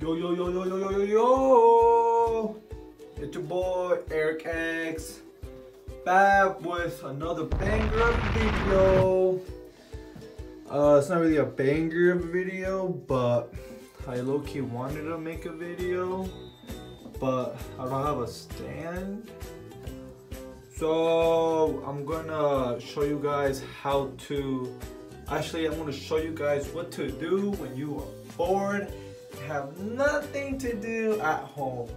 Yo, yo, yo, yo, yo, yo, yo, yo! It's your boy, Eric X. Back with another banger video. Uh, it's not really a banger video, but I low-key wanted to make a video, but I don't have a stand. So I'm gonna show you guys how to, actually I'm gonna show you guys what to do when you are bored have nothing to do at home.